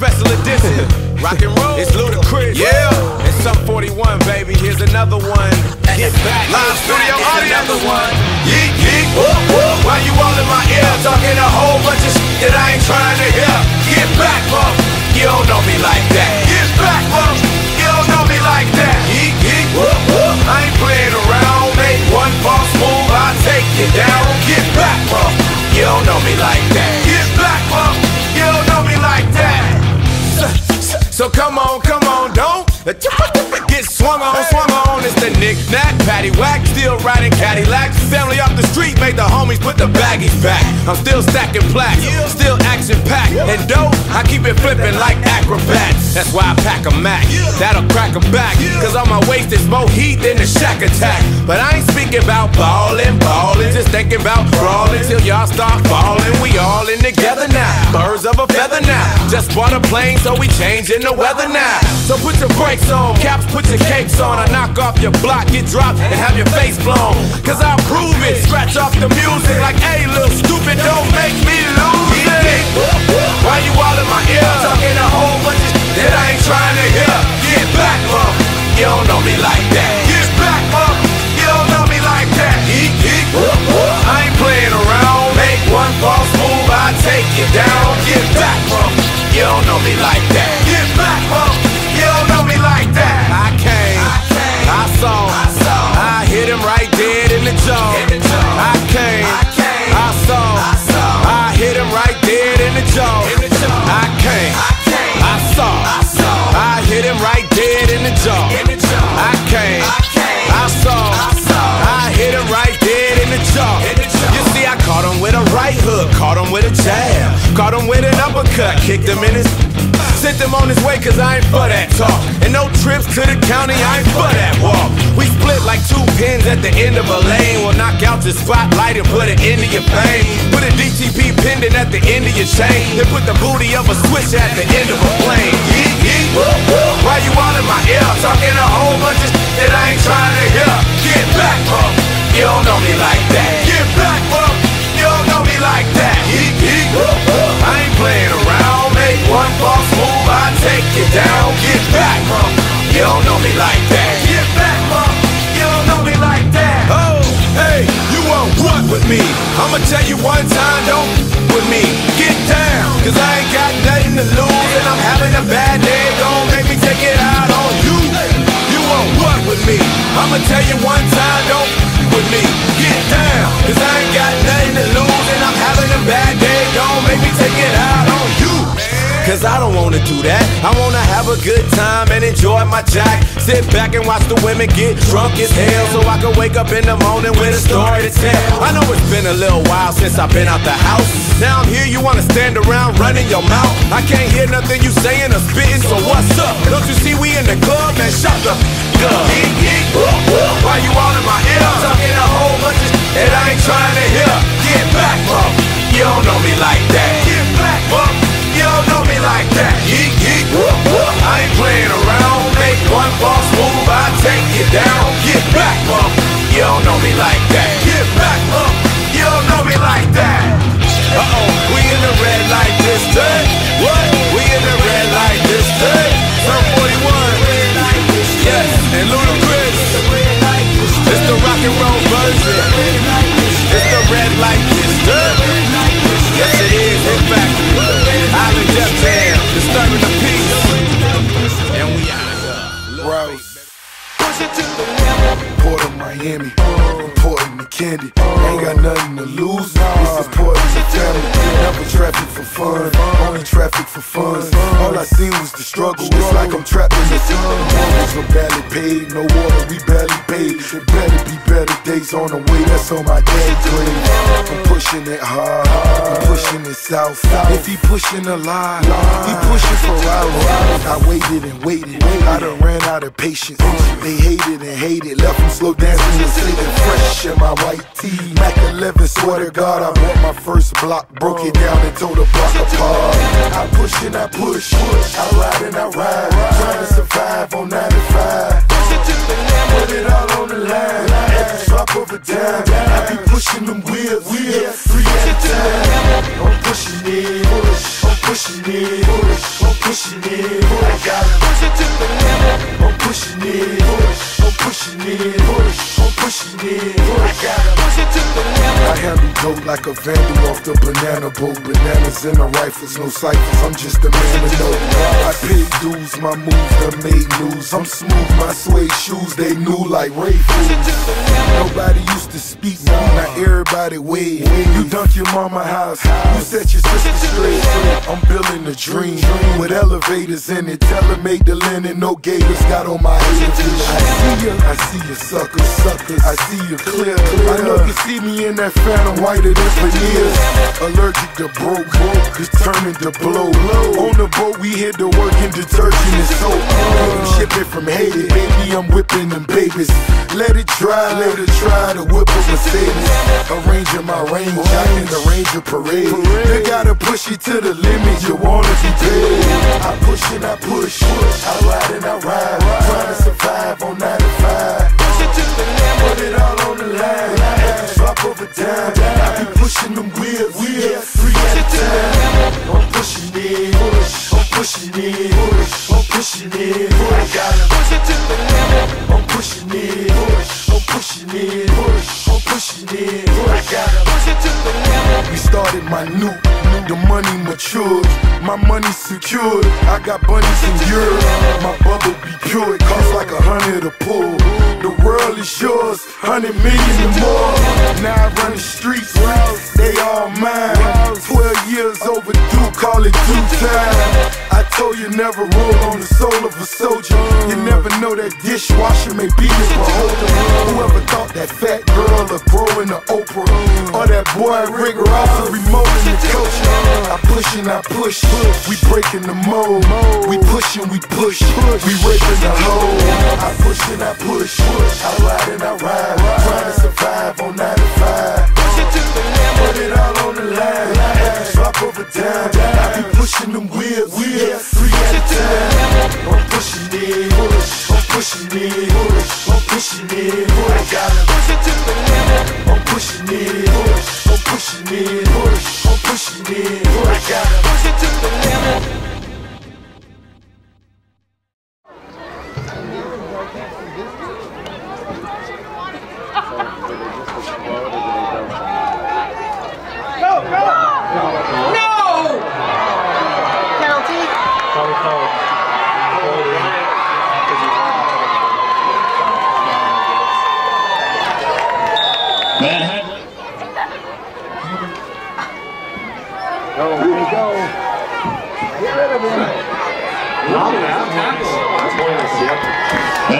special edition. Rock and roll. It's Ludacris. Yeah. It's some 41, baby. Here's another one. Get back. Live studio audience. Another one. Yeet, yeet, whoop, whoop. Why you all in my ear talking a whole bunch of shit that I ain't trying to hear? Get back, So come on, come on, get swung on, swung on. It's the knick-knack, patty whack, still riding Cadillac. Family off the street made the homies put the baggies back. I'm still stacking plaques, still action packed. And dope, I keep it flipping like acrobats. That's why I pack a Mac, that'll crack 'em back. Cause on my waist is more heat than a Shaq attack. But I ain't speaking about ballin', ballin', just thinking about brawling till y'all start falling. We all in together now, birds of a feather now. Just bought a plane, so we changing the weather now. So put your brakes caps, put your capes on. I knock off your block, get dropped, and have your face blown. Cause I'll prove it, scratch off the music like, hey, little stupid, don't make me lose it. Why you all in my ear talking a whole bunch of that I ain't trying to hear? Get back, bump. You don't know me like that. Jab, caught him with an uppercut, kicked him in his. Sent him on his way cause I ain't for that talk. And no trips to the county, I ain't for that walk. We split like two pins at the end of a lane. We'll knock out the spotlight and put an end to your pain. Put a DTP pendant at the end of your chain. Then put the booty of a switch at the end of a plane. Yeet, yeet. Why you all in my ear talking a whole bunch of that I ain't trying to hear? Get back, bump. You don't know me like that. Get back, bump. I'ma tell you one time, don't with me. Cause I don't wanna do that. I wanna have a good time and enjoy my jack. Sit back and watch the women get drunk as hell. So I can wake up in the morning with a story to tell. I know it's been a little while since I've been out the house. Now I'm here, you wanna stand around running your mouth. I can't hear nothing you saying or spitting, so what's up? Don't you see we in the club, man? Shut the up. Why you all in my ear talking a whole bunch of that I ain't trying to hear? Get back, bump. You don't know me like that. That. Yeet, yeet, whoop, whoop. I ain't playing around. Make one false move, I take you down. Get back, bump. You don't know me like that. Port of Miami, important to candy. Ain't got nothing to lose. It's important to family. Never traffic for fun, only traffic for fun. All I see was the struggle. It's like I'm trapped in the sun. Mortgage were barely paid, no water, we barely paid. It better be better days on the way. That's on my dad grave. I'm pushing it hard, I'm pushing it south. If he pushing a lie, he pushing for hours. I waited and waited, I done ran out of patience. They hated and hated, left them slow dancing swear to God, I bought my first block, broke it down and tore the block apart. I push and I push, push. I ride and I ride, trying to survive on 95. Put it all on the line, the drop of a dime. I be pushing them wheels, wheels, three at a time. I'm pushing it, I'm pushing pushing it, push, I'm pushing it, I push it to the limit. I'm pushing it, push, I'm pushing it, push, I'm pushing it, I gotta push it to the limit. I handle dope like a vandal off the banana boat. Bananas in the rifles, no ciphers. I'm just a man with no. I paid dues, my moves that made news. I'm smooth, my suede shoes they new like Ray Nobody used to speak, now everybody wave. You dunk your mama house, you set your sister straight. I'm building a dream with elevators in it. Tell her make the linen, no gators. Got on my head. I see you, I see you, suckers, I see you clear. I know you see me in that phantom white. whiter than veneers. Allergic to broke, broke, determined to blow. On the boat, we hit the work in detergent and soap. I'm shipping from Haiti, baby. I'm whipping them babies. Let it dry, let it try to whip a Mercedes. Arranging my range, I can arrange a parade. You gotta push it to the limit, you wanna be paid. I push and I push, I ride and I ride. Trying to survive on 9 pushing it, push, I'm pushing it. I gotta push it to the limit. I'm pushing it, push, I'm pushing it, push, I'm pushing it. I gotta push it to the limit. We started my new, the money matured, my money secured. I got bunnies in Europe, my bubble be pure. It costs like a hundred a pull. The world is yours, hundred million or more. Never roll on the soul of a soldier. You never know that dishwasher may be your beholder. Whoever thought that fat girl a would grow into Oprah, or that boy Rick Ross would remote in the culture. I push and I push, we breaking the mold. We push and we push, we raping the hole. I push and I push, I ride and I ride, it. Push it to the limit. I'm pushing it, push, I'm pushing it, Get rid of him.